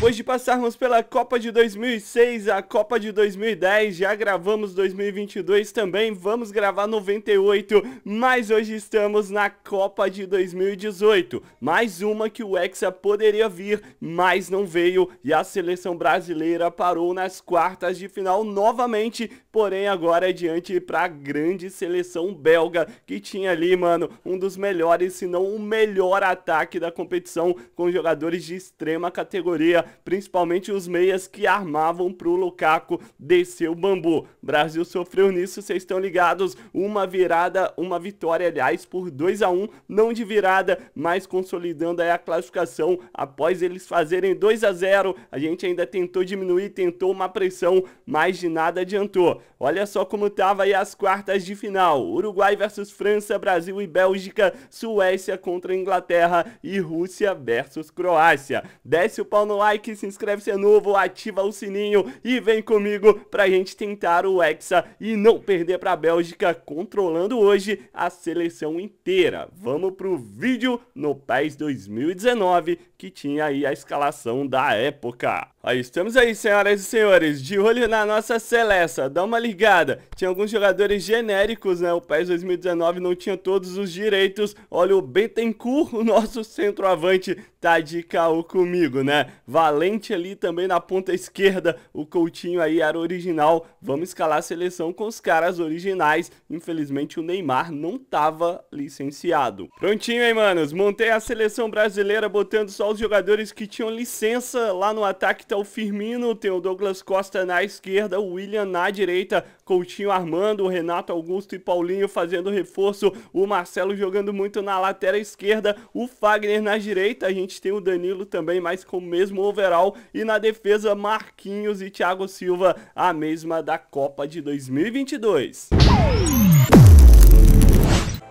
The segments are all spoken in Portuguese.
Depois de passarmos pela Copa de 2006, a Copa de 2010, já gravamos 2022 também, vamos gravar 98, mas hoje estamos na Copa de 2018. Mais uma que o Hexa poderia vir, mas não veio e a seleção brasileira parou nas quartas de final novamente, porém agora é diante para a grande seleção belga que tinha ali, mano, um dos melhores, se não o melhor ataque da competição com jogadores de extrema categoria principalmente os meias que armavam pro Lukaku descer o bambu. Brasil sofreu nisso, vocês estão ligados, uma virada, uma vitória, aliás, por 2 a 1 não de virada, mas consolidando aí a classificação após eles fazerem 2 a 0 a gente ainda tentou diminuir, tentou uma pressão, mas de nada adiantou. Olha só como tava aí as quartas de final, Uruguai versus França, Brasil e Bélgica, Suécia contra Inglaterra e Rússia versus Croácia. Desce o pau no like, like, se inscreve se é novo, ativa o sininho e vem comigo pra gente tentar o Hexa e não perder pra Bélgica, controlando hoje a seleção inteira. Vamos pro vídeo no PES 2019, que tinha aí a escalação da época. Aí estamos aí, senhoras e senhores, de olho na nossa seleção, dá uma ligada. Tinha alguns jogadores genéricos, né? O PES 2019 não tinha todos os direitos. Olha o Bentencourt, o nosso centroavante, tá de caô comigo, né? Valente ali também na ponta esquerda, o Coutinho aí era original. Vamos escalar a seleção com os caras originais. Infelizmente o Neymar não tava licenciado. Prontinho, hein, manos? Montei a seleção brasileira botando só os jogadores que tinham licença lá no ataque tá o Firmino, tem o Douglas Costa na esquerda, o William na direita, Coutinho armando, o Renato Augusto e Paulinho fazendo reforço, o Marcelo jogando muito na lateral esquerda, o Fagner na direita, a gente tem o Danilo também, mas com o mesmo overall, e na defesa Marquinhos e Thiago Silva, a mesma da Copa de 2022.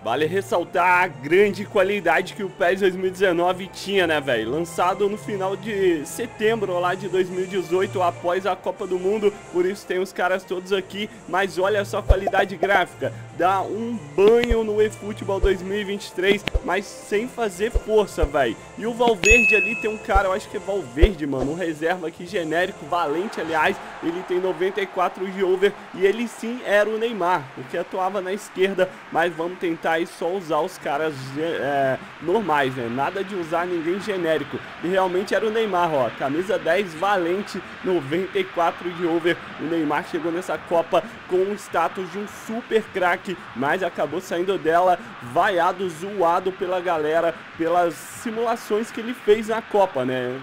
Vale ressaltar a grande qualidade que o PES 2019 tinha, né, velho? Lançado no final de setembro lá de 2018, após a Copa do Mundo, por isso tem os caras todos aqui, mas olha só a qualidade gráfica. Dá um banho no eFootball 2023, mas sem fazer força, velho. E o Valverde ali tem um cara, eu acho que é Valverde, mano, um reserva aqui genérico, valente, aliás, ele tem 94 de over e ele sim era o Neymar, porque atuava na esquerda, mas vamos tentar e só usar os caras é, normais, né? Nada de usar ninguém genérico. E realmente era o Neymar, ó. Camisa 10 valente, 94 de over. O Neymar chegou nessa Copa com o status de um super craque, mas acabou saindo dela vaiado, zoado pela galera, pelas simulações que ele fez na Copa, né?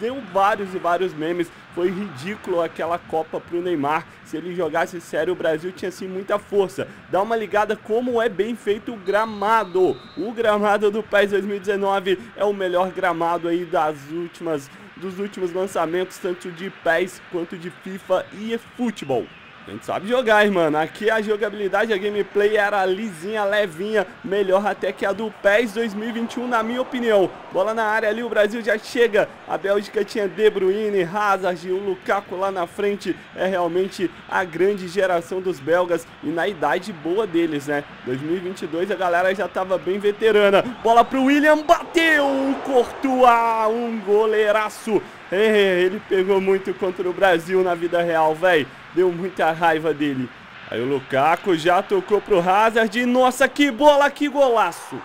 deu vários e vários memes. Foi ridículo aquela Copa pro Neymar. Se ele jogasse sério, o Brasil tinha sim muita força. Dá uma ligada como é bem feito o gramado. O gramado do PES 2019 é o melhor gramado aí das últimas dos últimos lançamentos, tanto de PES quanto de FIFA e futebol. A gente sabe jogar, mano. Aqui a jogabilidade, a gameplay era lisinha, levinha, melhor até que a do PES 2021, na minha opinião. Bola na área ali, o Brasil já chega. A Bélgica tinha De Bruyne, Hazard, o Lukaku lá na frente. É realmente a grande geração dos belgas e na idade boa deles, né? 2022 a galera já tava bem veterana. Bola pro William, bateu! Courtois, um goleiraço. Ele pegou muito contra o Brasil na vida real, velho. Deu muita raiva dele. Aí o Lukaku já tocou pro Hazard. Nossa, que bola, que golaço.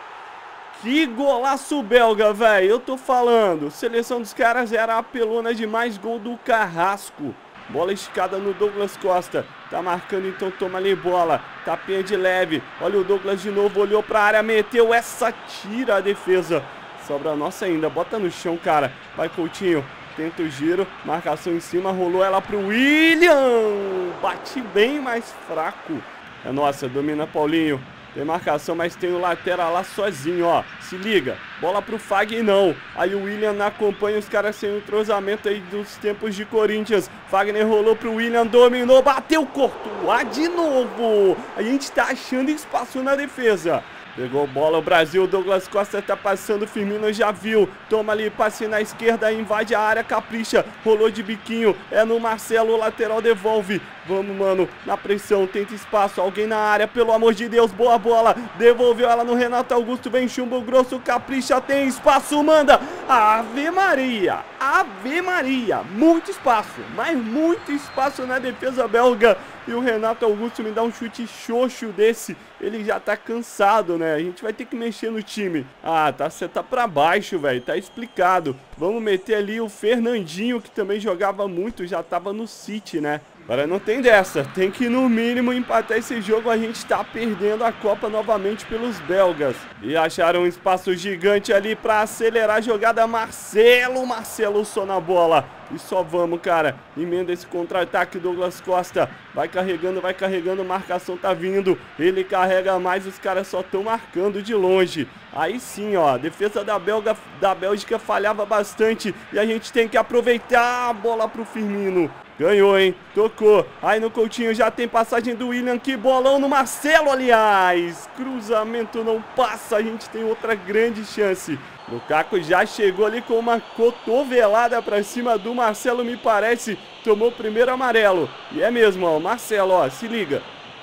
Que golaço belga, velho. Eu tô falando. Seleção dos caras era a pelona de mais gol do Carrasco. Bola esticada no Douglas Costa. Tá marcando, então toma ali bola. Tapinha de leve. Olha o Douglas de novo. Olhou pra área, meteu essa tira a defesa. Sobra nossa ainda. Bota no chão, cara. Vai, Coutinho. Tenta o giro, marcação em cima, rolou ela pro William. Bate bem, mais fraco. É nossa, domina Paulinho. Tem marcação, mas tem o lateral lá sozinho, ó. Se liga. Bola pro Fagner, não. Aí o William acompanha os caras sem o entrosamento aí dos tempos de Corinthians. Fagner rolou pro William, dominou, bateu, cortou. Ah, de novo. A gente tá achando espaço na defesa. Pegou bola o Brasil, Douglas Costa tá passando, Firmino já viu. Toma ali, passe na esquerda, invade a área, capricha. Rolou de biquinho, é no Marcelo, lateral devolve. Vamos, mano, na pressão, tenta espaço, alguém na área, pelo amor de Deus, boa bola. Devolveu ela no Renato Augusto, vem chumbo grosso, capricha, tem espaço, manda. Ave Maria, Ave Maria, muito espaço, mas muito espaço na defesa belga. E o Renato Augusto me dá um chute xoxo desse. Ele já tá cansado, né? A gente vai ter que mexer no time. Ah, tá, você tá pra baixo, velho. Tá explicado. Vamos meter ali o Fernandinho, que também jogava muito, já tava no City, né? Agora não tem dessa, tem que no mínimo empatar esse jogo, a gente tá perdendo a Copa novamente pelos belgas. E acharam um espaço gigante ali para acelerar a jogada, Marcelo, Marcelo só na bola. E só vamos, cara, emenda esse contra-ataque, Douglas Costa, vai carregando, vai carregando, marcação tá vindo, ele carrega mais, os caras só estão marcando de longe. Aí sim, ó, a defesa da, Belga, da Bélgica falhava bastante e a gente tem que aproveitar a bola pro Firmino. Ganhou, hein? Tocou. Aí no Coutinho já tem passagem do William. Que bolão no Marcelo, aliás. Cruzamento não passa. A gente tem outra grande chance. Lukaku já chegou ali com uma cotovelada pra cima do Marcelo, me parece. Tomou o primeiro amarelo. E é mesmo, ó. Marcelo, ó. Se liga.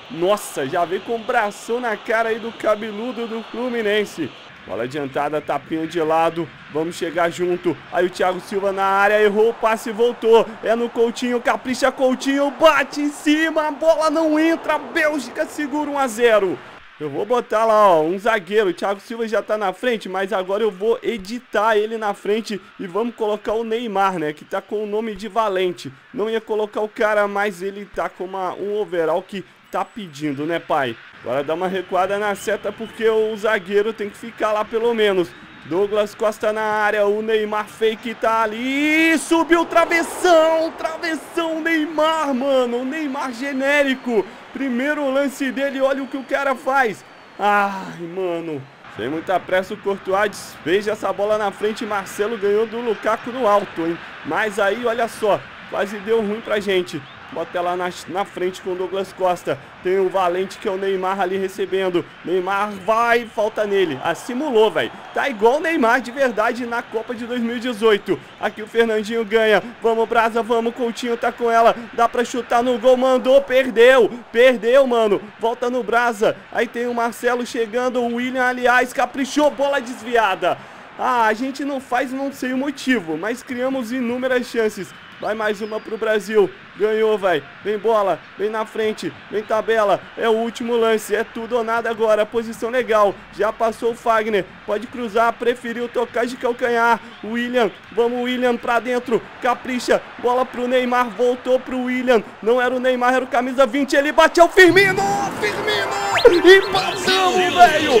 Nossa, já veio com o bração na cara aí do cabeludo do Fluminense. Bola adiantada, tapinha de lado. Vamos chegar junto. Aí o Thiago Silva na área, errou o passe e voltou. É no Coutinho, capricha Coutinho, bate em cima, a bola não entra. Bélgica segura 1 a 0. Eu vou botar lá, ó, um zagueiro. O Thiago Silva já tá na frente, mas agora eu vou editar ele na frente e vamos colocar o Neymar, né? Que tá com o nome de Valente. Não ia colocar o cara, mas ele tá com uma, um overall que tá pedindo, né, pai? Agora dá uma recuada na seta porque o zagueiro tem que ficar lá pelo menos. Douglas Costa na área, o Neymar fake tá ali, subiu travessão, travessão Neymar, mano, o Neymar genérico. Primeiro lance dele, olha o que o cara faz. Ai, mano, sem muita pressa o Courtois despeja essa bola na frente, Marcelo ganhou do Lukaku no alto, hein. Mas aí, olha só, quase deu ruim pra gente. Bota lá na, na frente com o Douglas Costa. Tem o Valente que é o Neymar ali recebendo. Neymar vai, falta nele. Ah, simulou, velho. Tá igual o Neymar de verdade na Copa de 2018. Aqui o Fernandinho ganha. Vamos, Brasa, vamos. Coutinho tá com ela. Dá pra chutar no gol. Mandou, perdeu. Perdeu, mano. Volta no Brasa. Aí tem o Marcelo chegando. O William, aliás, caprichou. Bola desviada. Ah, a gente não faz, não sei o motivo, mas criamos inúmeras chances. Vai mais uma pro Brasil. Ganhou, vai. Vem bola, vem na frente, vem tabela. É o último lance, é tudo ou nada agora. Posição legal. Já passou o Fagner. Pode cruzar, preferiu tocar de calcanhar. William, vamos William pra dentro. Capricha. Bola pro Neymar, voltou pro William. Não era o Neymar, era o camisa 20. Ele bateu Firmino! Firmino! Empatamos, velho!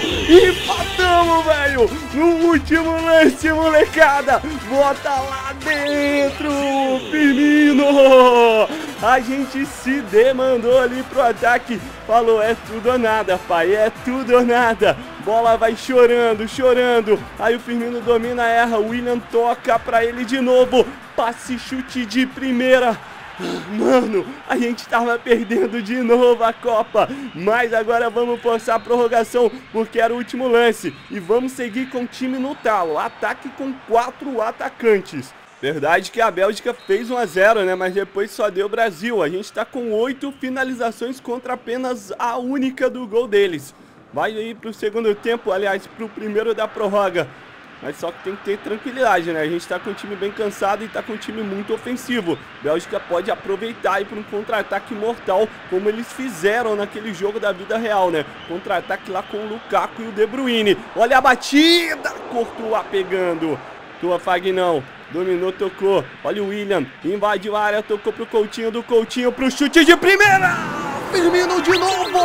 Empatamos, velho! No último lance, molecada! Bota lá dentro! Firmino! A gente se demandou ali pro ataque. Falou, é tudo ou nada, pai. É tudo ou nada. Bola vai chorando, chorando. Aí o Firmino domina, erra. William toca pra ele de novo. Passe chute de primeira. Mano, a gente tava perdendo de novo a Copa, mas agora vamos forçar a prorrogação porque era o último lance e vamos seguir com o time no talo, ataque com quatro atacantes. Verdade que a Bélgica fez 1 a 0 né? Mas depois só deu o Brasil. A gente tá com oito finalizações contra apenas a única do gol deles. Vai aí pro segundo tempo, aliás, pro primeiro da prorroga. Mas só que tem que ter tranquilidade, né? A gente tá com um time bem cansado e tá com um time muito ofensivo. Bélgica pode aproveitar e para um contra-ataque mortal, como eles fizeram naquele jogo da vida real, né? Contra-ataque lá com o Lukaku e o De Bruyne. Olha a batida! Courtois pegando. Tua Fagnão. Dominou, tocou. Olha o William. Invadiu a área, tocou pro Coutinho, do Coutinho pro chute de primeira! Firmino de novo!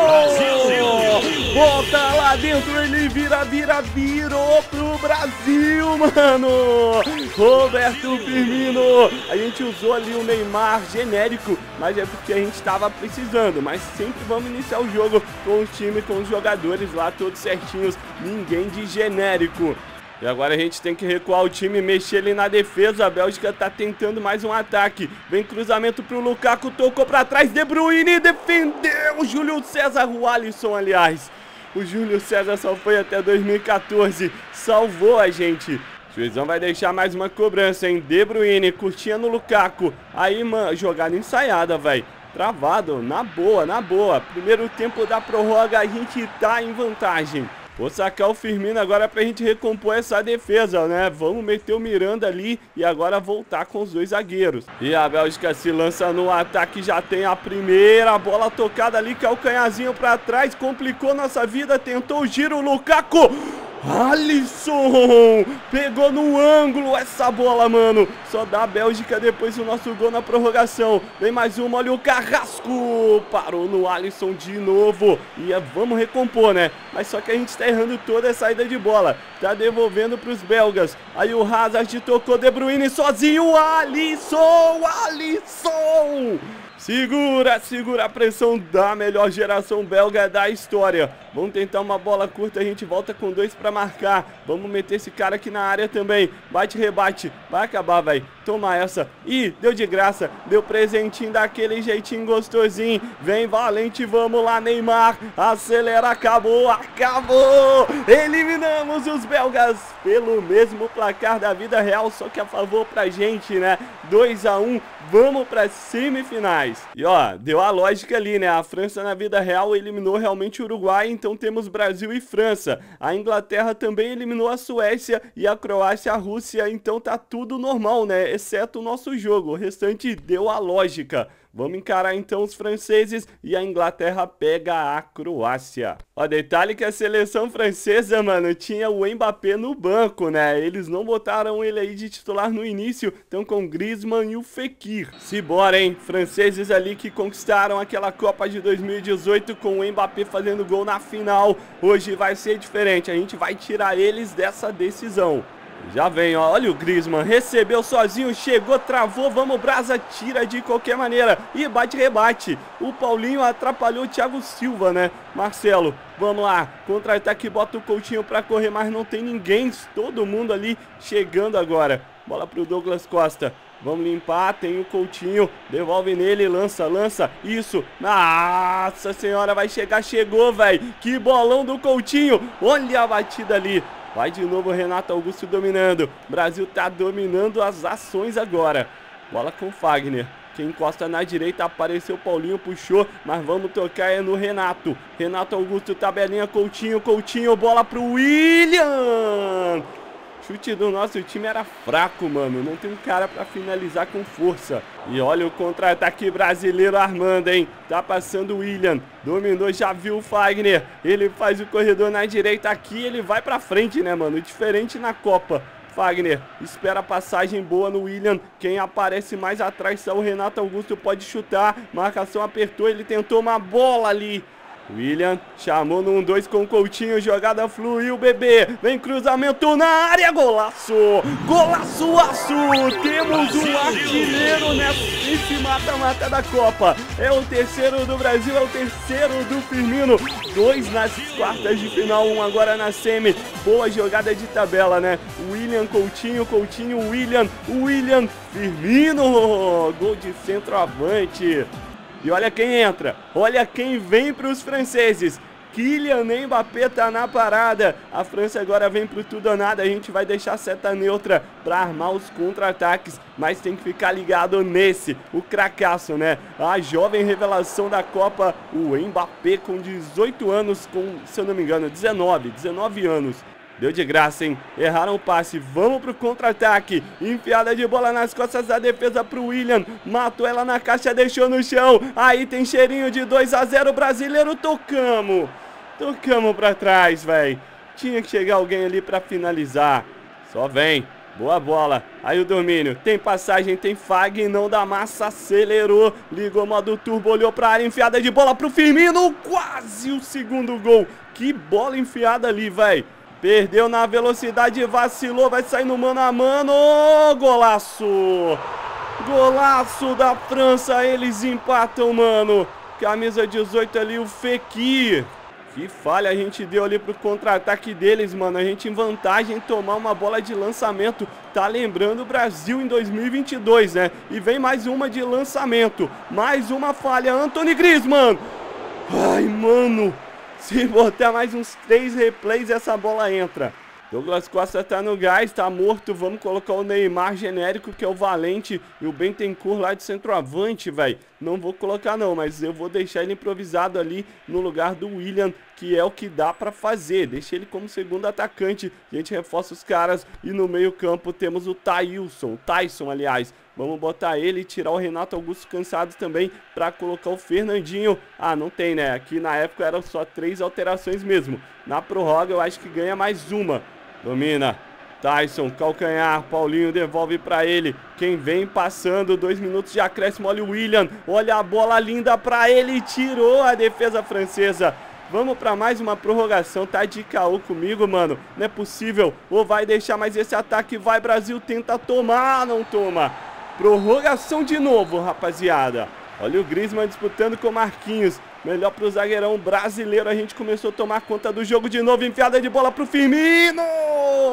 Volta lá dentro, ele vira, vira, virou pro Brasil, mano! Roberto Firmino! A gente usou ali o Neymar genérico, mas é porque a gente estava precisando. Mas sempre vamos iniciar o jogo com o time, com os jogadores lá todos certinhos, ninguém de genérico. E agora a gente tem que recuar o time, mexer ele na defesa. A Bélgica tá tentando mais um ataque. Vem cruzamento pro Lukaku, tocou pra trás. De Bruyne defendeu. Júlio César, o Alisson, aliás. O Júlio César só foi até 2014. Salvou a gente. Juizão vai deixar mais uma cobrança, hein? De Bruyne, curtinha no Lukaku. Aí, mano, jogada ensaiada, velho. Travado, na boa, na boa. Primeiro tempo da prorroga, a gente tá em vantagem. Vou sacar o Firmino agora pra gente recompor essa defesa, né? Vamos meter o Miranda ali e agora voltar com os dois zagueiros. E a Bélgica se lança no ataque, já tem a primeira bola tocada ali, calcanhazinho pra trás, complicou nossa vida, tentou o giro, Lukaku... Alisson! Pegou no ângulo essa bola, mano. Só dá a Bélgica depois o nosso gol na prorrogação. Vem mais uma, olha o Carrasco. Parou no Alisson de novo. E é, vamos recompor, né? Mas só que a gente tá errando toda a saída de bola. Tá devolvendo pros belgas. Aí o Hazard tocou De Bruyne sozinho. Alisson! Alisson! Segura, segura a pressão da melhor geração belga da história. Vamos tentar uma bola curta, a gente volta com dois pra marcar. Vamos meter esse cara aqui na área também. Bate, rebate. Vai acabar, velho. Toma essa. Ih, deu de graça. Deu presentinho daquele jeitinho gostosinho. Vem valente, vamos lá, Neymar. Acelera, acabou, acabou. Eliminamos os belgas pelo mesmo placar da vida real, só que a favor pra gente, né? 2 a 1 vamos para semifinais. E ó, deu a lógica ali, né? A França na vida real eliminou realmente o Uruguai, então temos Brasil e França. A Inglaterra também eliminou a Suécia e a Croácia a Rússia, então tá tudo normal, né? Exceto o nosso jogo, o restante deu a lógica. Vamos encarar então os franceses e a Inglaterra pega a Croácia. Ó, detalhe que a seleção francesa, mano, tinha o Mbappé no banco, né? Eles não botaram ele aí de titular no início, estão com Griezmann e o Fekir. Se bora, hein? Franceses ali que conquistaram aquela Copa de 2018 com o Mbappé fazendo gol na final. Hoje vai ser diferente, a gente vai tirar eles dessa decisão. Já vem, ó. Olha o Griezmann. Recebeu sozinho, chegou, travou. Vamos, Brasa. Tira de qualquer maneira. E bate, rebate. O Paulinho atrapalhou o Thiago Silva, né? Marcelo, vamos lá. Contra-ataque, bota o Coutinho pra correr, mas não tem ninguém. Todo mundo ali chegando agora. Bola pro Douglas Costa. Vamos limpar, tem o Coutinho, devolve nele, lança, lança, isso, nossa senhora, vai chegar, chegou, velho, que bolão do Coutinho, olha a batida ali, Vai de novo Renato Augusto dominando. Brasil tá dominando as ações agora. Bola com Fagner. Quem encosta na direita apareceu Paulinho, puxou, mas vamos tocar é no Renato. Renato Augusto, tabelinha, Coutinho, Coutinho, bola pro William. Chute do nosso time era fraco, mano. Não tem um cara pra finalizar com força. E olha o contra-ataque brasileiro armando, hein? Tá passando o William. Dominou, já viu o Fagner. Ele faz o corredor na direita aqui. Ele vai pra frente, né, mano? Diferente na Copa. Fagner espera a passagem boa no William. Quem aparece mais atrás é o Renato Augusto. Pode chutar. Marcação apertou. Ele tentou uma bola ali. William chamou no 1-2 com o Coutinho, jogada fluiu, bebê. Vem cruzamento na área, golaço! Golaço, aço! Temos um artilheiro nesse mata-mata da Copa. É o terceiro do Brasil, é o terceiro do Firmino. Dois nas quartas de final, um agora na semi. Boa jogada de tabela, né? William, Coutinho, Coutinho, William, William, Firmino. Gol de centroavante. E olha quem entra, olha quem vem para os franceses. Kylian Mbappé tá na parada. A França agora vem pro tudo ou nada. A gente vai deixar a seta neutra para armar os contra-ataques. Mas tem que ficar ligado nesse, o cracaço, né? A jovem revelação da Copa, o Mbappé com 18 anos, com, se eu não me engano, 19, 19 anos. Deu de graça, hein? Erraram o passe. Vamos pro contra-ataque. Enfiada de bola nas costas da defesa pro William. Matou ela na caixa, deixou no chão. Aí tem cheirinho de 2 a 0 brasileiro. Tocamos. Tocamos pra trás, velho. Tinha que chegar alguém ali pra finalizar. Só vem. Boa bola. Aí o domínio. Tem passagem, tem Fag, não dá massa, acelerou. Ligou modo turbo, olhou pra área, enfiada de bola pro Firmino. Quase o segundo gol. Que bola enfiada ali, velho. Perdeu na velocidade, vacilou, vai sair no mano a mano. Golaço! Golaço da França, eles empatam, mano. Camisa 18 ali, o Fekir. Que falha a gente deu ali pro contra-ataque deles, mano. A gente em vantagem tomar uma bola de lançamento. Tá lembrando o Brasil em 2022, né? E vem mais uma de lançamento. Mais uma falha. Anthony Griezmann. Ai, mano. Se botar mais uns três replays, essa bola entra. Douglas Costa tá no gás, tá morto. Vamos colocar o Neymar genérico, que é o Valente, e o Bentencourt lá de centroavante, velho. Não vou colocar não, mas eu vou deixar ele improvisado ali no lugar do William, que é o que dá pra fazer. Deixa ele como segundo atacante. A gente reforça os caras. E no meio campo temos o Thailson, Tyson, aliás. Vamos botar ele e tirar o Renato Augusto cansado também para colocar o Fernandinho. Ah, não tem, né? Aqui na época eram só três alterações mesmo. Na prorroga eu acho que ganha mais uma. Domina. Tyson, calcanhar, Paulinho devolve para ele. Quem vem passando, dois minutos de acréscimo, olha o William. Olha a bola linda para ele, tirou a defesa francesa. Vamos para mais uma prorrogação, tá de caô comigo, mano. Não é possível. Ou vai deixar mais esse ataque, vai Brasil, tenta tomar, não toma. Prorrogação de novo, rapaziada. Olha o Griezmann disputando com o Marquinhos. Melhor pro zagueirão brasileiro. A gente começou a tomar conta do jogo de novo. Enfiada de bola pro Firmino.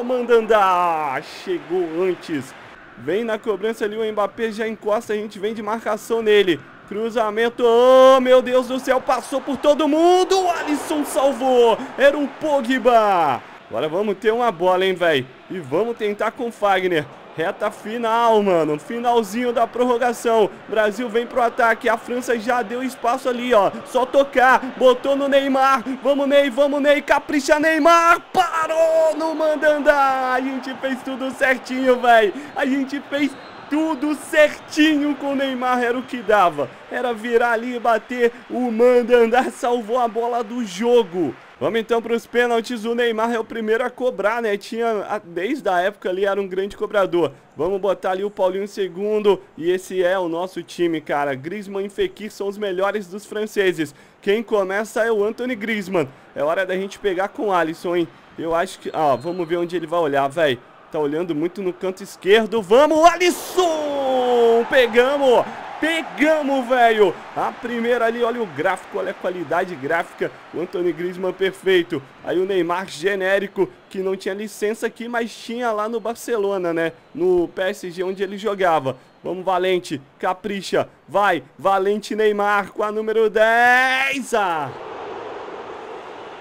Manda andar. Chegou antes. Vem na cobrança ali o Mbappé. Já encosta. A gente vem de marcação nele. Cruzamento. Oh, meu Deus do céu. Passou por todo mundo. O Alisson salvou. Era um Pogba. Agora vamos ter uma bola, hein, velho. E vamos tentar com o Fagner. Reta final, mano. Finalzinho da prorrogação. Brasil vem pro ataque. A França já deu espaço ali, ó. Só tocar. Botou no Neymar. Vamos, Ney, vamos, Ney. Capricha, Neymar. Parou no mandandá. A gente fez tudo certinho, velho. A gente fez tudo certinho com o Neymar, era o que dava. Era virar ali e bater. O mandandá salvou a bola do jogo. Vamos então para os pênaltis. O Neymar é o primeiro a cobrar, né? Tinha, desde a época ali, era um grande cobrador. Vamos botar ali o Paulinho em segundo. E esse é o nosso time, cara. Griezmann e Fekir são os melhores dos franceses. Quem começa é o Anthony Griezmann. É hora da gente pegar com o Alisson, hein? Eu acho que... Ó, vamos ver onde ele vai olhar, velho. Tá olhando muito no canto esquerdo. Vamos, Alisson! Pegamos! Pegamos, velho! A primeira ali, olha o gráfico, olha a qualidade gráfica. O Anthony Griezmann perfeito. Aí o Neymar genérico, que não tinha licença aqui, mas tinha lá no Barcelona, né? No PSG, onde ele jogava. Vamos, Valente, capricha. Vai, Valente Neymar com a número 10. Ah!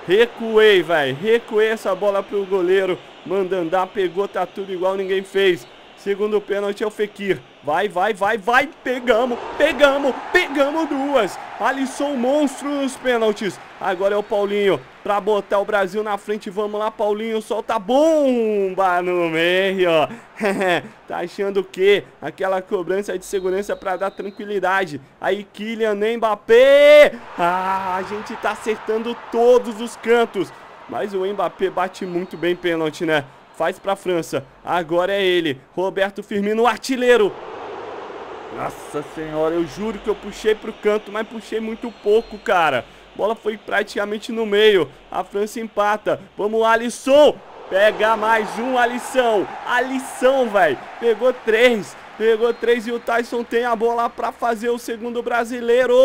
Recuei, velho. Recuei essa bola pro goleiro. Manda andar, pegou, tá tudo igual, ninguém fez. Segundo pênalti é o Fekir. Vai, vai, vai, vai. Pegamos, pegamos, pegamos duas. Alisson monstro nos pênaltis. Agora é o Paulinho pra botar o Brasil na frente. Vamos lá, Paulinho. Solta a bomba no meio. tá achando o quê? Aquela cobrança de segurança pra dar tranquilidade. Aí, Kylian Mbappé. Ah, a gente tá acertando todos os cantos. Mas o Mbappé bate muito bem pênalti, né? Faz pra França. Agora é ele. Roberto Firmino, artilheiro. Nossa senhora, eu juro que eu puxei pro canto, mas puxei muito pouco, cara. Bola foi praticamente no meio. A França empata. Vamos, Alisson. Pega mais um, Alisson. Alisson, velho. Pegou três. Pegou três e o Tyson tem a bola pra fazer o segundo brasileiro.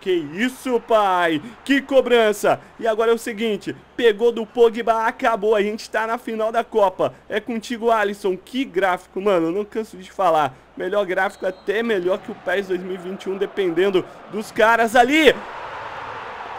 Que isso, pai? Que cobrança! E agora é o seguinte, pegou do Pogba, acabou, a gente tá na final da Copa. É contigo, Alisson. Que gráfico, mano, não canso de falar. Melhor gráfico, até melhor que o PES 2021, dependendo dos caras ali.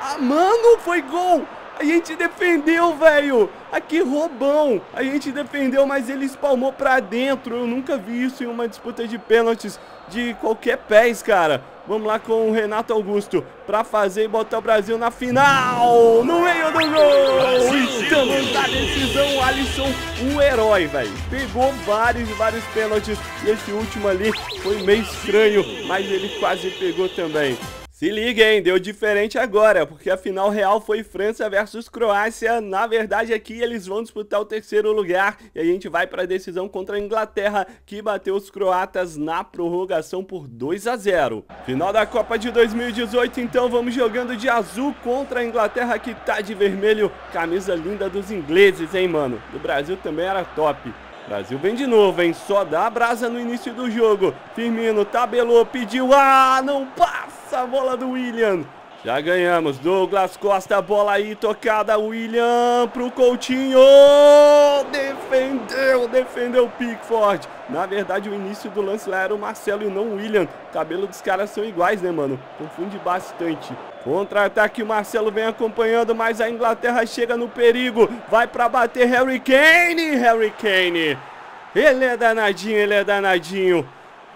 Ah, mano, foi gol! A gente defendeu, velho. Aqui roubão. A gente defendeu, mas ele espalmou pra dentro. Eu nunca vi isso em uma disputa de pênaltis de qualquer pés, cara. Vamos lá com o Renato Augusto pra fazer e botar o Brasil na final. No meio do gol. Estamos na decisão. O Alisson, um herói, velho. Pegou vários e vários pênaltis. E esse último ali foi meio estranho, mas ele quase pegou também. Se liga, hein? Deu diferente agora, porque a final real foi França versus Croácia. Na verdade, aqui eles vão disputar o terceiro lugar e a gente vai para a decisão contra a Inglaterra, que bateu os croatas na prorrogação por 2 a 0. Final da Copa de 2018, então vamos jogando de azul contra a Inglaterra, que tá de vermelho. Camisa linda dos ingleses, hein, mano? Do Brasil também era top. Brasil vem de novo, hein? Só dá brasa no início do jogo. Firmino tabelou, pediu. Ah, não passa! a bola do William. Já ganhamos. Douglas Costa, bola aí tocada. William pro Coutinho. Defendeu, defendeu o Pickford. Na verdade, o início do lance lá era o Marcelo e não o William. O cabelo dos caras são iguais, né, mano? Confunde bastante. Contra-ataque, o Marcelo vem acompanhando, mas a Inglaterra chega no perigo. Vai para bater Harry Kane. Harry Kane. Ele é danadinho, ele é danadinho.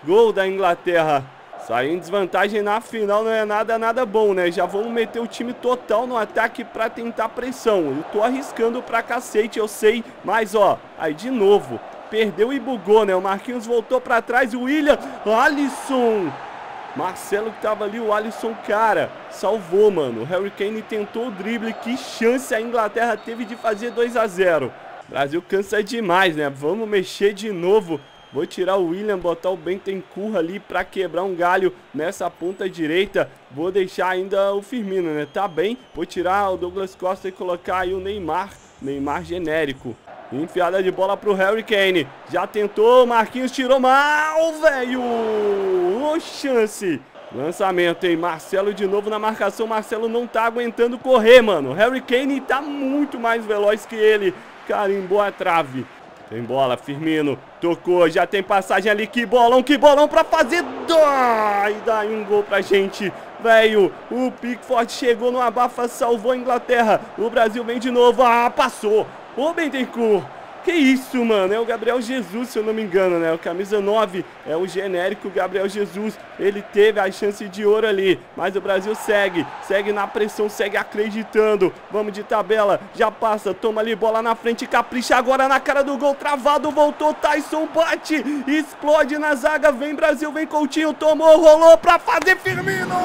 Gol da Inglaterra. Sair em desvantagem na final não é nada, nada bom, né? Já vamos meter o time total no ataque pra tentar pressão. Eu tô arriscando pra cacete, eu sei. Mas, ó, aí de novo. Perdeu e bugou, né? O Marquinhos voltou pra trás. O William. Alisson. Marcelo que tava ali, o Alisson, cara, salvou, mano. O Harry Kane tentou o drible. Que chance a Inglaterra teve de fazer 2 a 0 Brasil cansa demais, né? Vamos mexer de novo Vou tirar o William, botar o Bentencur ali para quebrar um galho nessa ponta direita. Vou deixar ainda o Firmino, né? Tá bem. Vou tirar o Douglas Costa e colocar aí o Neymar. Neymar genérico. Enfiada de bola pro Harry Kane. Já tentou, Marquinhos tirou mal, velho. Ô, chance. Lançamento, hein? Marcelo de novo na marcação. Marcelo não tá aguentando correr, mano. Harry Kane tá muito mais veloz que ele. Carimbou a trave. Tem bola, Firmino. Tocou, já tem passagem ali. Que bolão, que bolão pra fazer. E dá um gol pra gente. Velho, o Pickford chegou no abafa, salvou a Inglaterra. O Brasil vem de novo. Ah, passou. O Bentencourt. Que isso, mano? É o Gabriel Jesus, se eu não me engano, né? O camisa 9 é o genérico Gabriel Jesus. Ele teve a chance de ouro ali, mas o Brasil segue, segue na pressão, segue acreditando. Vamos de tabela, já passa, toma ali bola na frente, capricha agora na cara do gol, travado, voltou, Tyson bate, explode na zaga, vem Brasil, vem Coutinho, tomou, rolou pra fazer Firmino!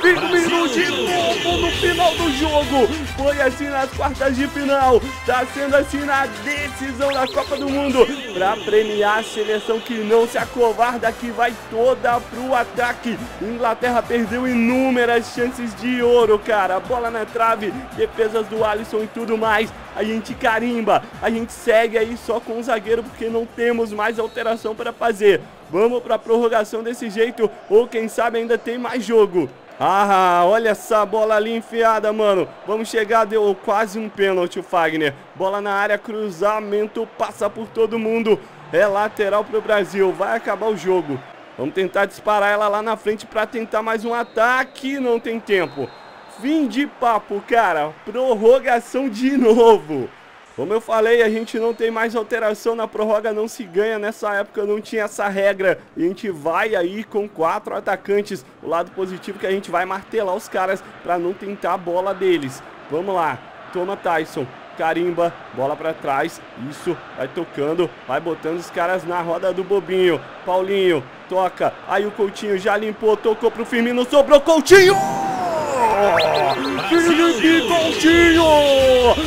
Firmino de novo no final do jogo. Foi assim nas quartas de final. Tá sendo assim na decisão da Copa do Mundo. Pra premiar a seleção que não se acovarda, que vai toda pro ataque. Inglaterra perdeu inúmeras chances de ouro, cara. Bola na trave, defesas do Alisson e tudo mais. A gente carimba, a gente segue aí só com o zagueiro porque não temos mais alteração para fazer. Vamos para a prorrogação desse jeito ou quem sabe ainda tem mais jogo. Ah, olha essa bola ali enfiada, mano. Vamos chegar, deu quase um pênalti o Fagner. Bola na área, cruzamento, passa por todo mundo. É lateral pro Brasil, vai acabar o jogo. Vamos tentar disparar ela lá na frente para tentar mais um ataque. Não tem tempo. Fim de papo, cara. Prorrogação de novo. Como eu falei, a gente não tem mais alteração na prorroga, não se ganha. Nessa época não tinha essa regra. E a gente vai aí com quatro atacantes. O lado positivo é que a gente vai martelar os caras para não tentar a bola deles. Vamos lá. Toma Tyson. Carimba, bola para trás, isso, vai tocando, vai botando os caras na roda do bobinho. Paulinho, toca, aí o Coutinho já limpou, tocou pro Firmino, sobrou Coutinho! Felipe Coutinho!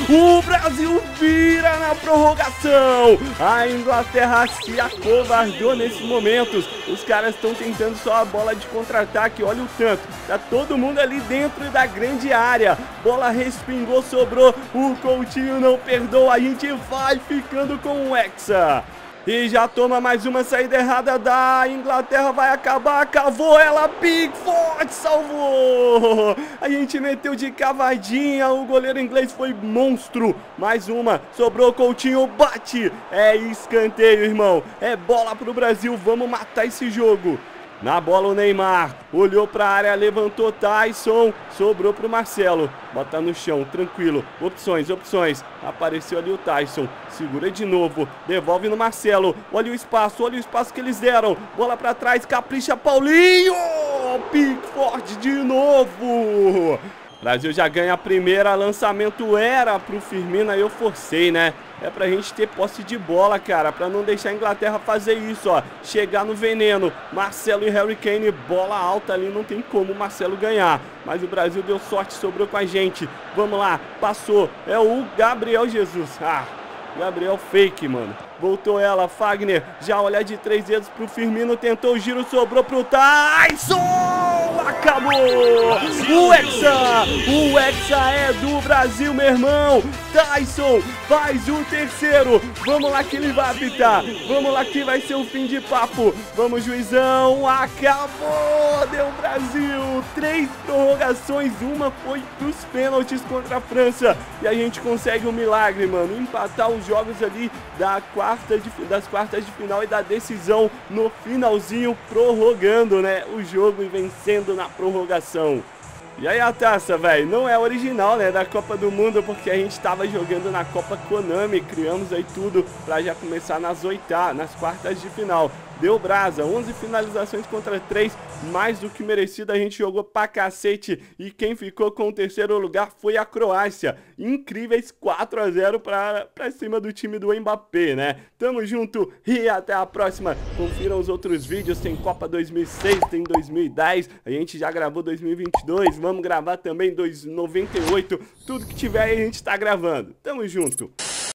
O Brasil vira na prorrogação! A Inglaterra se acovardou nesses momentos. Os caras estão tentando só a bola de contra-ataque. Olha o tanto. Tá todo mundo ali dentro da grande área. Bola respingou, sobrou. O Coutinho não perdoa. A gente vai ficando com o Hexa. E já toma mais uma saída errada da Inglaterra. Vai acabar. Cavou ela. Pickford salvou. A gente meteu de cavadinha. O goleiro inglês foi monstro. Mais uma. Sobrou Coutinho. Bate. É escanteio, irmão. É bola pro Brasil. Vamos matar esse jogo. Na bola o Neymar, olhou para a área, levantou Tyson, sobrou para o Marcelo. Bota no chão, tranquilo. Opções, opções. Apareceu ali o Tyson. Segura de novo, devolve no Marcelo. Olha o espaço, olha o espaço que eles deram. Bola para trás, capricha Paulinho. Pickford de novo. Brasil já ganha a primeira, lançamento era pro Firmino, aí eu forcei, né? É pra gente ter posse de bola, cara, pra não deixar a Inglaterra fazer isso, ó. Chegar no veneno, Marcelo e Harry Kane, bola alta ali, não tem como o Marcelo ganhar. Mas o Brasil deu sorte, sobrou com a gente. Vamos lá, passou, é o Gabriel Jesus. Ah, Gabriel fake, mano. Voltou ela, Fagner. Já olha de três dedos pro Firmino. Tentou o giro, sobrou pro Tyson! Acabou! O Hexa! O Hexa é do Brasil, meu irmão! Tyson faz o terceiro! Vamos lá que ele vai apitar! Vamos lá que vai ser o fim de papo! Vamos, juizão! Acabou! Deu Brasil! Três prorrogações, uma foi dos pênaltis contra a França. E a gente consegue um milagre, mano. Empatar os jogos ali da quarta de, das quartas de final e da decisão no finalzinho, prorrogando, né? O jogo e vencendo prorrogação. E aí a taça, velho, não é original, né, da Copa do Mundo, porque a gente tava jogando na Copa Konami, criamos aí tudo pra já começar nas oitavas, nas quartas de final. Deu brasa, 11 finalizações contra 3, mais do que merecido, a gente jogou pra cacete e quem ficou com o terceiro lugar foi a Croácia. Incríveis 4 a 0 pra, pra cima do time do Mbappé, né? Tamo junto e até a próxima. Confiram os outros vídeos, tem Copa 2006, tem 2010, a gente já gravou 2022, vamos gravar também 98, tudo que tiver aí a gente tá gravando. Tamo junto.